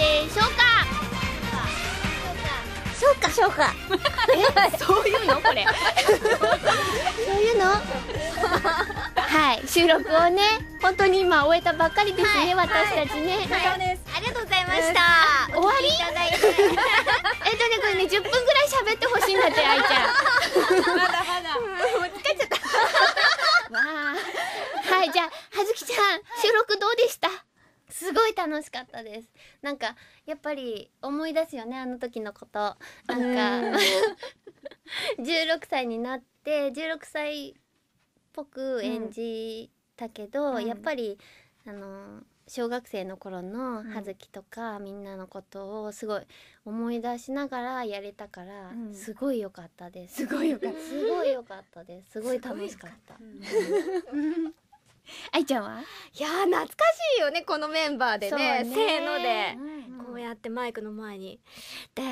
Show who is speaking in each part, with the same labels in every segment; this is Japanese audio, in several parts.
Speaker 1: でしょうか？
Speaker 2: そうか。そうか。
Speaker 1: え？そういうの？これ。そういうの？はい。収録をね本当に今終えたばっかりですね、
Speaker 2: はい。
Speaker 1: 私たちね、
Speaker 2: そうですありがとうございました。
Speaker 1: 終わり？
Speaker 2: いただいて。
Speaker 1: えっとねこれね10分ぐらい喋ってほしいんだって愛ちゃん。
Speaker 3: まだまだ。
Speaker 1: もう疲れちゃった。わあはいじゃあはずきちゃん収録どうでした？
Speaker 2: すごい楽しかったです。なんかやっぱり思い出すよねあの時のこと。なんか 16歳になって16歳っぽく演じたけど、
Speaker 1: うん。
Speaker 2: やっぱりあの小学生の頃の葉月とか、みんなのことをすごい思い出しながらやれたから、
Speaker 1: うん。
Speaker 2: すごい良かったです。
Speaker 1: すごいよかっ
Speaker 2: すごい良かったです。すごい楽しかった
Speaker 1: 愛ちゃんは？い
Speaker 4: やー懐かしいよねこのメンバーでね。せーので。
Speaker 2: うん
Speaker 4: こうやってマイクの前に。で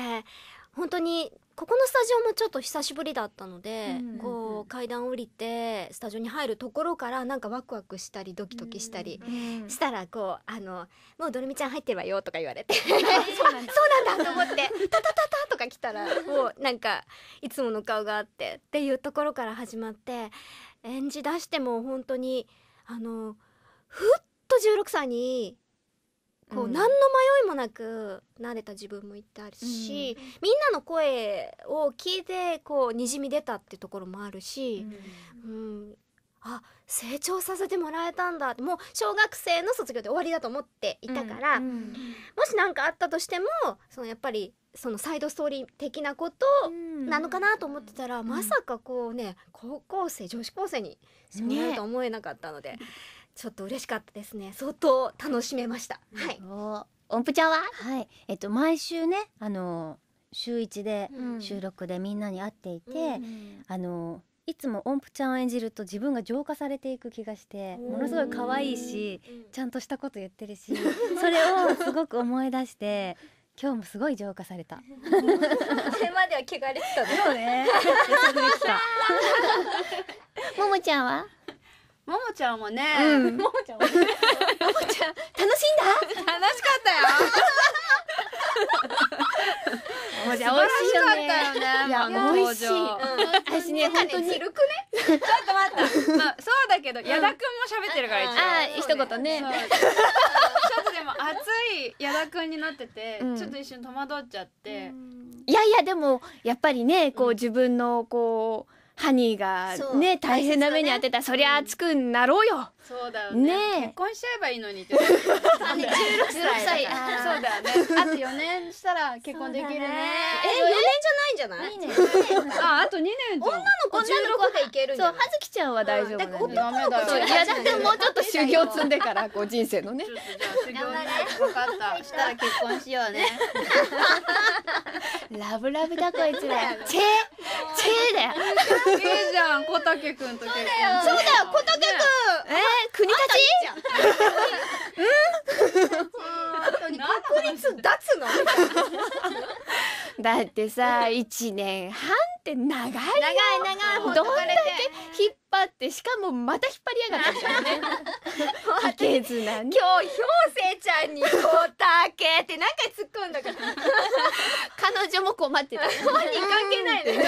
Speaker 4: 本当にここのスタジオもちょっと久しぶりだったので、
Speaker 1: うん
Speaker 4: こう階段降りてスタジオに入るところからなんかワクワクしたりドキドキしたり
Speaker 1: うん
Speaker 4: したらこうあの「もうドレミちゃん入ってるわよ」とか言われて。そうなんだと思って「タタタタ」とか来たらもうなんかいつもの顔があってっていうところから始まって演じ出しても本当にあのふっと16歳にこう、
Speaker 1: うん。
Speaker 4: 何の迷いもなくなれた自分もいたし、みんなの声を聞いてこうにじみ出たっていうところもあるし、うん、あ成長させてもらえたんだ。ってもう小学生の卒業で終わりだと思っていたから、もし何かあったとしてもそのやっぱりそのサイドストーリー的なことなのかなと思ってたら、まさかこうね高校生女子高生にしてもらえるとは思えなかったので、ちょっと嬉しかったですね。相当楽しめました。はい、
Speaker 1: お音符ちゃんは？
Speaker 3: はい。えっと毎週ねあの週一で
Speaker 2: うん。
Speaker 3: 収録でみんなに会っていて、
Speaker 2: うん
Speaker 3: あのいつも音符ちゃんを演じると自分が浄化されていく気がしてものすごい可愛いしちゃんとしたこと言ってるしそれをすごく思い出して今日もすごい浄化された。
Speaker 4: それまでは汚れてたね。
Speaker 3: そうね。
Speaker 1: ももちゃんは？
Speaker 5: ももちゃんもね、
Speaker 1: うん。
Speaker 5: ももちゃんもね
Speaker 1: 楽しんだ？
Speaker 5: 楽しかったよ。
Speaker 1: ももちゃん
Speaker 5: 素
Speaker 1: 美
Speaker 5: 晴
Speaker 1: 味しいよね
Speaker 5: らしかったよね
Speaker 1: いや美味しい。私ね本当に
Speaker 4: ずるくね？
Speaker 5: ちょっと待った、まあ、そうだけど、矢田くんも喋ってるから一応。
Speaker 1: あー一言ね。
Speaker 5: そう。ちょっとでも熱い矢田くんになってて、
Speaker 1: うん。
Speaker 5: ちょっと一瞬戸惑っちゃって、
Speaker 1: いやいやでもやっぱりねこう自分のこうハニーが
Speaker 4: そう
Speaker 1: ね。大変な目に遭ってたらそりゃ熱くなろうよ
Speaker 5: そうだよね。
Speaker 1: ねえ。
Speaker 5: 結婚しちゃえばいいのにって。そう
Speaker 4: 16歳だ
Speaker 5: だよね。あと4年したら結婚できるね。
Speaker 4: え、四年じゃないんじゃない？
Speaker 5: ああと2年じゃん。
Speaker 4: 女の子16でいけるんじ
Speaker 1: そう
Speaker 4: ゃない？
Speaker 1: はずきちゃんは大丈夫
Speaker 4: だから
Speaker 1: なんで
Speaker 5: ダメだよ。
Speaker 1: そう矢田くんもうちょっと修行積んでからこう人生のね。
Speaker 5: 修行ね。分かった。したら結婚しようね。
Speaker 1: ラブラブだこいつら。チェチェだよ。
Speaker 5: いいじゃん小竹くんと結婚。そうだ
Speaker 1: そうだよ小竹くん。えー、国立
Speaker 4: 確率脱の？
Speaker 1: だってさ一年半って長いよ
Speaker 4: 長い長い
Speaker 1: どんだ。け引っ張ってしかもまた引っ張りやがったじゃんねいけずなね
Speaker 4: 今日氷星ちゃんに小竹って何回突っ込んだから
Speaker 1: 彼女も困ってた
Speaker 4: 本人関係ないのよ。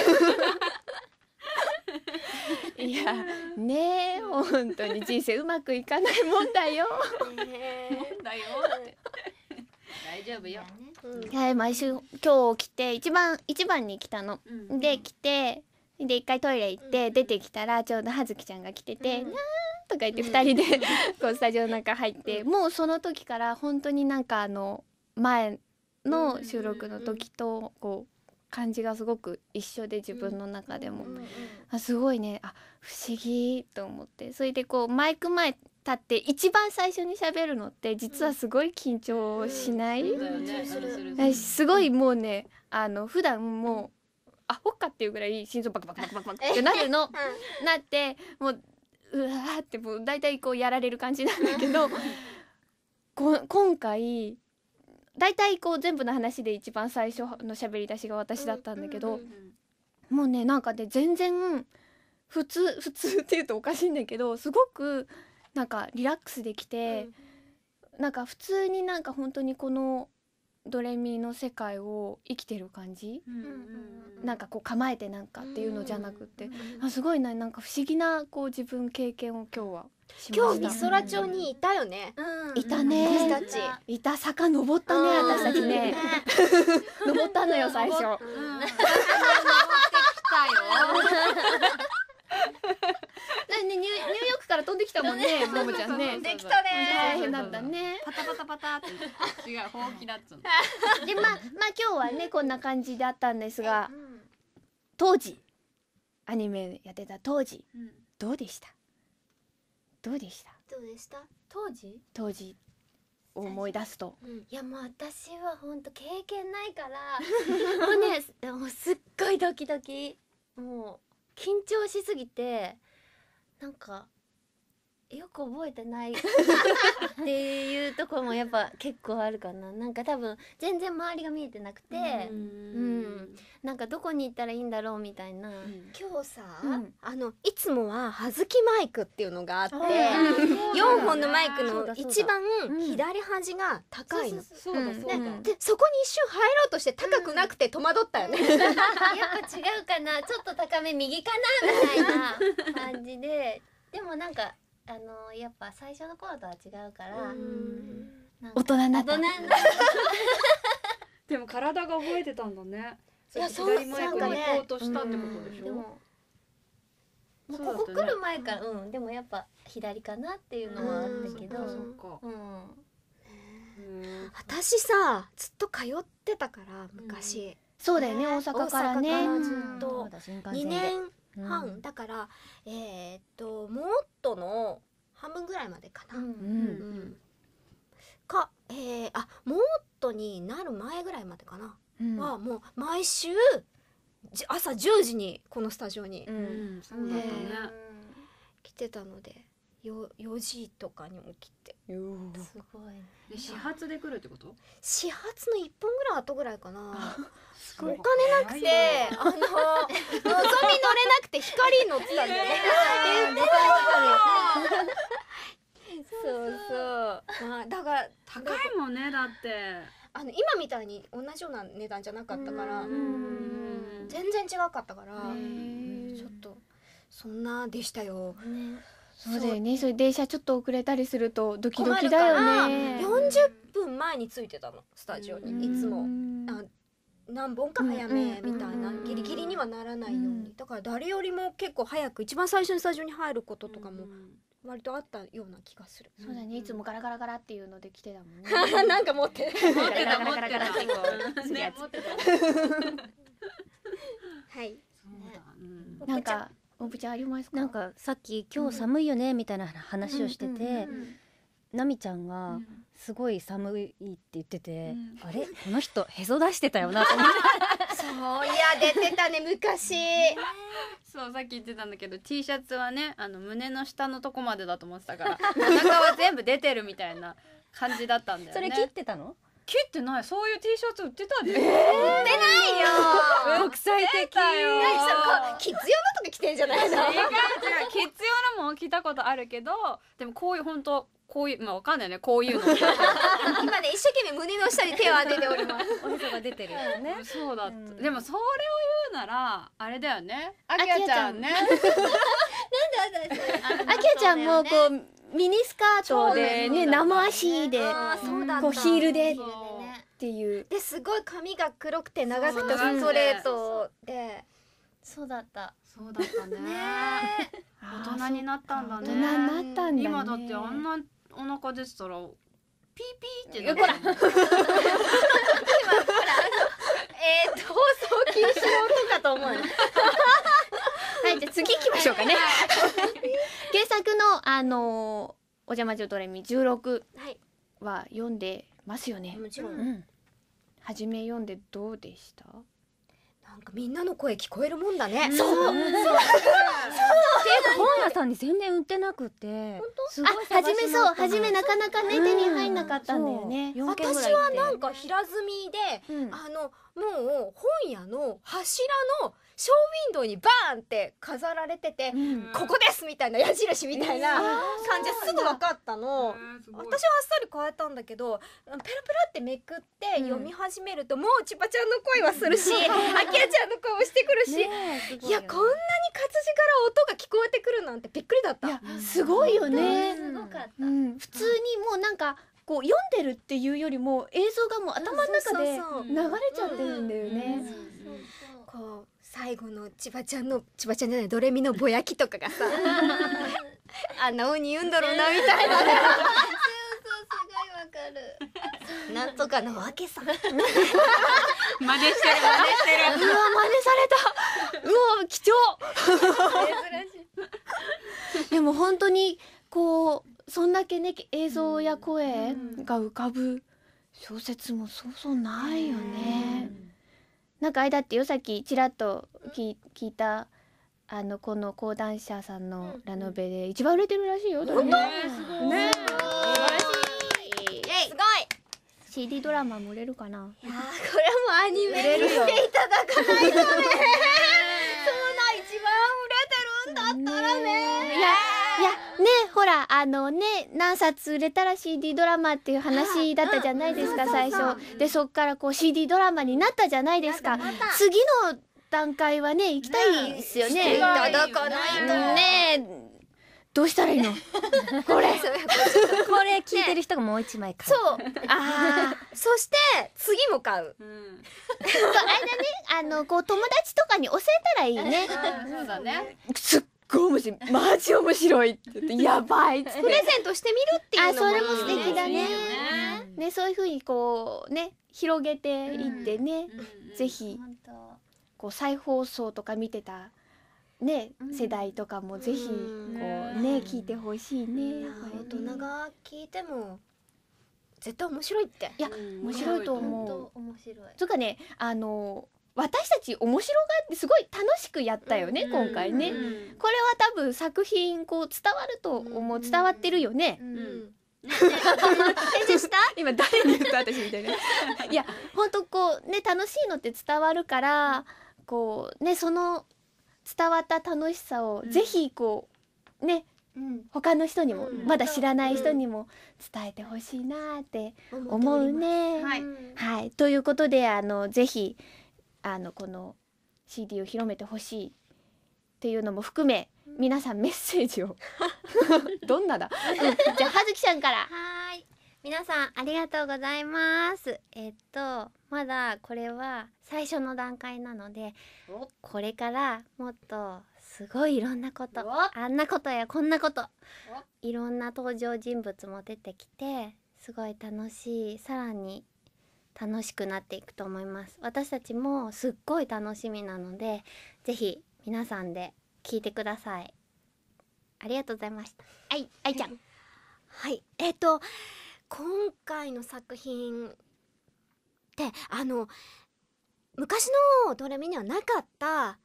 Speaker 1: いやねえ本当に人生うまくいかないもんだよ。
Speaker 5: だよって大丈夫よ
Speaker 1: はい毎週今日来て一番一番に来たの。
Speaker 5: うん
Speaker 1: で来てで一回トイレ行って出てきたらちょうど葉月ちゃんが来てて「なーん」とか言って二人でこうスタジオの中入ってもうその時から本当になんかあの前の収録の時とこう感じがすごく一緒で自分の中でも。あすごいね。あ不思議と思って。それでこうマイク前立って一番最初に喋るのって実はすごい緊張しない、
Speaker 5: ね。す
Speaker 1: ごいもうねあの普段もうアホかっていうぐらい心臓バクバクバクバクバクってなるの。なってもううわーってもう大体こうやられる感じなんだけどこ今回大体こう全部の話で一番最初の喋り出しが私だったんだけど、もうねなんかね全然普通普通っていうとおかしいんだけどすごくなんかリラックスできて、なんか普通になんか本当にこのドレミの世界を生きてる感じ、
Speaker 5: うんうん
Speaker 1: なんかこう構えてなんかっていうのじゃなくて、あすごいななんか不思議なこう自分経験を今日は
Speaker 4: 今日美空町にいたよね。
Speaker 2: うん。
Speaker 1: いたね。
Speaker 4: 私たち。
Speaker 1: いた坂登ったね
Speaker 2: うん。
Speaker 1: 私たちね。登ったのよ最初。
Speaker 5: うん。登ってきたよ。
Speaker 1: ねニュニューヨークから飛んできたもんねももちゃんね。
Speaker 5: でき
Speaker 4: たね。
Speaker 1: 大変だったね
Speaker 5: パタパタパタって。違うほうきだっつうの。
Speaker 1: でまあまあ今日はねこんな感じだったんですが当時。アニメやってた当時。
Speaker 5: うん。
Speaker 1: どうでした？どうでした？
Speaker 4: どうでした？
Speaker 2: 当時？
Speaker 1: 当時を思い出すと。
Speaker 2: いやもう私は本当経験ないから。もうねもうすっごいドキドキ。もう緊張しすぎてなんかよく覚えてない。っていうところもやっぱ結構あるかな。なんか多分全然周りが見えてなくて、うん。なんかどこに行ったらいいんだろうみたいな、
Speaker 4: 今日さ、
Speaker 1: うん。
Speaker 4: あのいつもははずきマイクっていうのがあって
Speaker 2: うん
Speaker 4: 4本のマイクの一番
Speaker 3: うん。
Speaker 4: 左端が高いの。
Speaker 5: そうだそう。だ
Speaker 1: うん
Speaker 4: でそこに一瞬入ろうとして高くなくて戸惑ったよね。
Speaker 2: やっぱ違うかな。ちょっと高め右かなみたいな感じで。でもなんかあのやっぱ最初の頃とは違うから、
Speaker 4: うん。
Speaker 2: なんか
Speaker 1: 大人になった。
Speaker 2: 大人になっ
Speaker 5: でも体が覚えてたんだね。
Speaker 4: いや
Speaker 5: そう左マイクに
Speaker 4: そうなんかね。
Speaker 5: 行こうとしたってことでしょ？
Speaker 2: たでももうここ来る前からうん。でもやっぱ左かなっていうのはあったけど
Speaker 4: うん。
Speaker 5: そっか
Speaker 2: うん。
Speaker 5: うん
Speaker 4: 私さずっと通ってたから昔、
Speaker 1: そうだよね大阪からね。
Speaker 4: ずっと。
Speaker 3: そうだ新幹
Speaker 4: 2
Speaker 3: 線で。
Speaker 4: 年半、
Speaker 3: うん。
Speaker 4: だからえーっともっとの半分ぐらいまでかな。
Speaker 2: うん。
Speaker 3: うん。
Speaker 4: うんか、えー、あもっとになる前ぐらいまでかな、
Speaker 1: うん。
Speaker 4: はもう毎週じ朝10時にこのスタジオに。
Speaker 1: う
Speaker 5: うん。んそうだったね。
Speaker 4: 来てたのでよ4時とかに起きて
Speaker 2: すごいね。
Speaker 5: で始発で来るってこと？
Speaker 4: 始発の1分ぐらい後ぐらいかな。
Speaker 5: す
Speaker 4: お金なくてあののぞみ乗れなくて光乗ってたんだよね。そうそう。まあだから
Speaker 5: 高いもんねだって。
Speaker 4: あの今みたいに同じような値段じゃなかったから
Speaker 5: うん。
Speaker 4: 全然違かったから
Speaker 1: へ
Speaker 4: ちょっとそんなでしたよ
Speaker 1: そう。だよね。それ電車ちょっと遅れたりするとドキドキだよね。
Speaker 4: 40分前に着いてたの。スタジオに。いつも。
Speaker 1: うん
Speaker 4: あ何本か早め
Speaker 1: うん
Speaker 4: みたいな。
Speaker 1: うん
Speaker 4: ギリギリにはならないよう
Speaker 1: うん。
Speaker 4: にだから誰よりも結構早く一番最初にスタジオに入ることとかも
Speaker 5: うん。
Speaker 4: 割とあったような気がする。
Speaker 1: そうだね。いつもガラガラガラっていうので来てたもんね。
Speaker 4: なんか持って
Speaker 5: 持ってた持
Speaker 1: ガラガラガラガラって
Speaker 5: た。
Speaker 4: はい。
Speaker 1: なんかおぶちゃんありますか？
Speaker 3: なんかさっき今日寒いよねみたいな話をしててなみちゃんがすごい寒いって言ってて
Speaker 5: うん。
Speaker 3: あれ？この人へそ出してたよなと思って。
Speaker 4: そういや出てたね昔。
Speaker 5: そうさっき言ってたんだけど T シャツはねあの胸の下のとこまでだと思ってたから お腹は全部出てるみたいな感じだったんだよね。
Speaker 3: それ切ってたの？
Speaker 5: 切ってない。そういう T シャツ売ってたで、
Speaker 3: 国際的。
Speaker 5: だよ。
Speaker 4: キッズ用のとか着てんじゃないの？
Speaker 5: 違う違うキッズ用のも着たことあるけどでもこういう本当こういうまあわかんないね。こういうの。っ て
Speaker 4: 今ね一生懸命胸の下に手を当てております。
Speaker 3: おへそが出てるやつね
Speaker 5: そうだった、
Speaker 3: うん。
Speaker 5: でもそれを言うならあれだよね。あきやちゃんね。
Speaker 1: あきやちゃんもこうミニスカートでね生足でこうヒールで。っていう。
Speaker 4: ですごい髪が黒くて長くて
Speaker 5: そうなんだ。よ
Speaker 4: ストレートで。
Speaker 2: そうだった。
Speaker 5: そうだったね。大人になったんだね。
Speaker 1: 大人になったんだね。
Speaker 5: 今だってあんなお腹出てたらピーピーって
Speaker 1: ほら。
Speaker 4: えー、と放送禁止の音かと思う
Speaker 1: いじゃあ次行きましょうかね。原作のあのーお邪魔女ドレミ16
Speaker 4: はい。
Speaker 1: は読んでますよね。
Speaker 4: もちろん、
Speaker 3: うん。
Speaker 1: 初め読んでどうでした？
Speaker 4: なんかみんなの声聞こえるもんだね、
Speaker 3: そう本屋さんに全然売ってなくてすごい
Speaker 1: あ初めそう。初め
Speaker 3: な
Speaker 1: なかなかね手に入んなかったんだよね
Speaker 3: 4件ぐら
Speaker 4: 私は
Speaker 3: い行って
Speaker 4: なんか平積みで
Speaker 1: う。ん
Speaker 4: あのもう。本屋の柱のショーウィンドウにバーンって飾られてて、ここですみたいな矢印みたいな感じですぐ分かったの。私はあっさり変えたんだけどペラペラってめくって読み始めると、もう千葉ちゃんの声はするしあきらちゃんの声もしてくるし、いやこんなに活字から音が聞こえてくるなんてびっくりだった。
Speaker 1: いやすごいよね、
Speaker 2: すごかった、
Speaker 1: うん、普通にもうなんかこう読んでるっていうよりも映像がもう頭の中で流れちゃってるんだよね。
Speaker 4: こう最後の千葉ちゃんの千葉ちゃんじゃないドレミのぼやきとかがさ あんな風に言うんだろうなみたいな。
Speaker 2: そうすごいわかる。
Speaker 4: なんとかのわけさ。
Speaker 5: 真似してる。真似してる。
Speaker 1: うわ真似された。うわ貴重。でも本当にこうそんだけね映像や声が浮かぶ小説もそうそうないよね。なんかあれだってよさっきちらっと聞聞いたあのこの講談社さんのラノベで一番売れてるらしいよ。本当？ね。素晴らしい。
Speaker 4: すごい
Speaker 1: CD ドラマも売れるかな？
Speaker 4: いやーこれもアニメにしていただかないとね そんな一番売れてるんだったらね
Speaker 1: ほらあのね何冊売れたら CD ドラマっていう話だったじゃないですか最初。でそっからこう CD ドラマになったじゃないですか。次の段階はね行きたいですよね。
Speaker 4: いただかないと
Speaker 1: ね。どうしたらいいの？これ。
Speaker 3: これ聞いてる人がもう一枚買う。
Speaker 4: そう。
Speaker 1: あ
Speaker 4: そして次も買う。
Speaker 5: うん。
Speaker 1: あそうあれだねあのこう友達とかに教えたらいいね。
Speaker 5: あそうだね。
Speaker 1: すっごい面白いマジ面白いって言ってやばいっつって。
Speaker 4: プレゼントしてみるっていうのも
Speaker 1: あそれも素敵だね。
Speaker 5: ね
Speaker 1: ねそういう風にこうね広げていってね、ぜひ
Speaker 2: 本当。
Speaker 1: こう再放送とか見てたね、世代とかもぜひこ
Speaker 4: うん
Speaker 1: うね聞いてほしいね。
Speaker 4: 大人が聞いても絶対面白いって。
Speaker 1: いや面白いと思う。
Speaker 2: 面白い。
Speaker 1: とかねあの私たち面白がってすごい楽しくやったよね、今回ね。
Speaker 5: うん
Speaker 1: これは多分作品こう伝わると思う伝わってるよね。
Speaker 4: うん。
Speaker 1: 返事した？今誰に言った？私みたいな。いや本当こうね楽しいのって伝わるからこうねその伝わった楽しさをぜひこうね
Speaker 2: うん。
Speaker 1: 他の人にも
Speaker 4: うん。
Speaker 1: まだ知らない人にも伝えてほしいなって思うね。
Speaker 5: はい。
Speaker 1: はい、ということであのぜひあのこの CD を広めてほしいっていうのも含め皆さんメッセージを。どんなだ、うん。じゃあ葉月ちゃんから。
Speaker 2: はーい。皆さんありがとうございます。えっとまだこれは最初の段階なのでこれからもっとすごいいろんなことあんなことやこんなこといろんな登場人物も出てきてすごい楽しい。さらに楽しくなっていくと思います。私たちもすっごい楽しみなのでぜひ皆さんで聞いてください。ありがとうございました。
Speaker 1: はい愛ちゃん。
Speaker 4: はい。えっ、と今回の作品ってあの昔のドレミにはなかった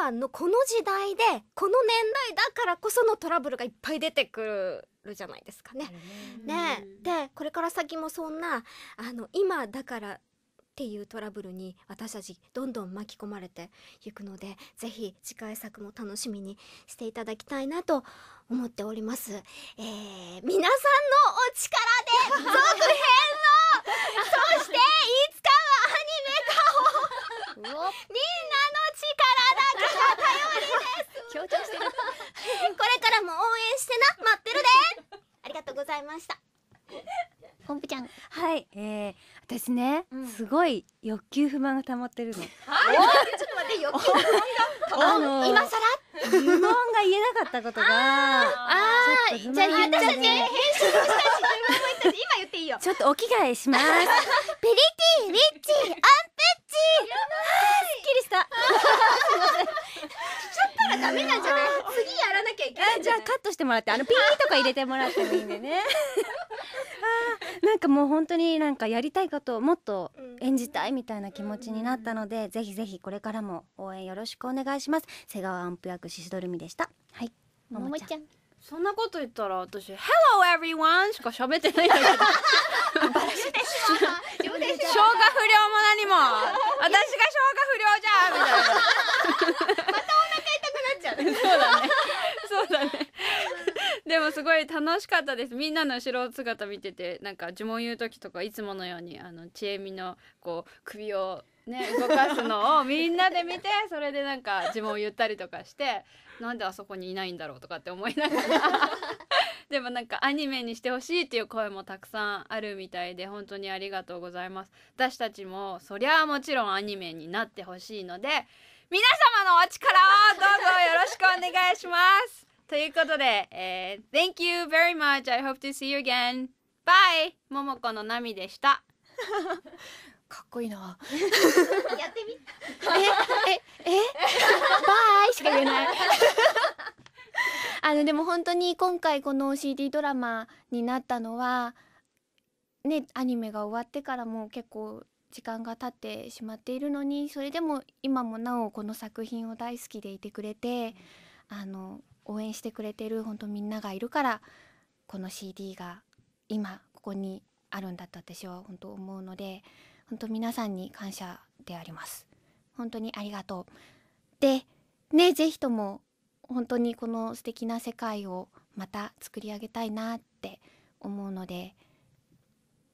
Speaker 4: 今のこの時代でこの年代だからこそのトラブルがいっぱい出てくるじゃないですかね。ねでこれから先もそんなあの今だからっていうトラブルに私たちどんどん巻き込まれていくのでぜひ次回作も楽しみにしていただきたいなと思っております。えー、皆さんのお力で続編のそしていつかはアニメ化を みんなの力だけが頼りです
Speaker 1: 強調してる
Speaker 4: これからも応援してな待ってるでありがとうございました。
Speaker 1: 本部ちゃん。
Speaker 3: はい、えー、私ね、すごい欲求不満が溜まってるの。
Speaker 4: ちょっと待ってよ
Speaker 3: あの
Speaker 1: 今更？
Speaker 3: 疑問が言えなかったことが
Speaker 1: あ
Speaker 3: ちょっと不
Speaker 1: ーじゃあ言っちゃって
Speaker 4: 今言っていいよ。
Speaker 3: ちょっとお着替えします。ピリティリッチアンペッチ。あーすっきりした。
Speaker 4: ダメなんじゃない？次やらなきゃいけない
Speaker 3: あじゃあカットしてもらってあのピーとか入れてもらってもいいんでね。なんかもう本当になんかやりたいことをもっと演じたいみたいな気持ちになったので、ぜひぜひこれからも応援よろしくお願いします。瀬川アンプ役シシドルミでした。はい。ももちゃん。
Speaker 1: ももちゃん
Speaker 5: そんなこと言ったら私「Hello everyone」しか喋ってないんだけど消化 不良も何も私が消化不良じゃんみたいな またお腹痛くなっちゃうそうだねそうだねでもすごい楽しかったです。みんなの後ろ姿見ててなんか呪文言う時とかいつものようにあのちえみのこう首をね動かすのを みんなで見てそれでなんか呪文を言ったりとかしてなんであそこにいないんだろうとかって思いながら。でもなんかアニメにしてほしいっていう声もたくさんあるみたいで本当にありがとうございます。私たちもそりゃあもちろんアニメになってほしいので皆様のお力をどうぞよろしくお願いしますということで、えー Thank you very much. I hope to see you again. Bye! ももこのナミでした。
Speaker 1: かっこいいな。
Speaker 2: やってみ
Speaker 1: えええ？バイしか言えない。あのでも本当に今回この CD ドラマになったのはねアニメが終わってからも結構時間が経ってしまっているのにそれでも今もなおこの作品を大好きでいてくれてあの応援してくれてる本当みんながいるからこの CD が今ここにあるんだと私は本当思うので本当皆さんに感謝であります。本当にありがとう。でねぜひとも本当にこの素敵な世界をまた作り上げたいなって思うので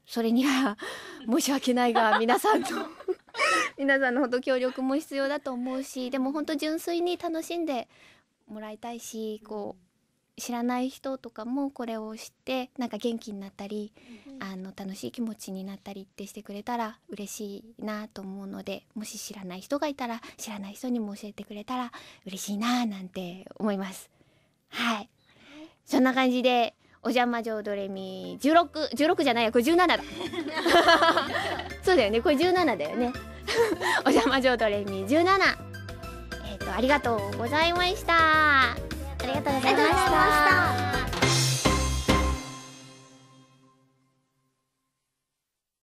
Speaker 1: それには 申し訳ないが皆さんの 皆さんの本当協力も必要だと思うしでも本当純粋に楽しんでもらいたいしこう知らない人とかもこれを知ってなんか元気になったり、あの楽しい気持ちになったりってしてくれたら嬉しいなと思うのでもし知らない人がいたら知らない人にも教えてくれたら嬉しいななんて思います。はい。そんな感じでお邪魔女ドレミ1616 16じゃないやこれ17だ。そうだよねこれ17だよね。お邪魔女ドレミ17えっ、とありがとうございました。ありがとうございました。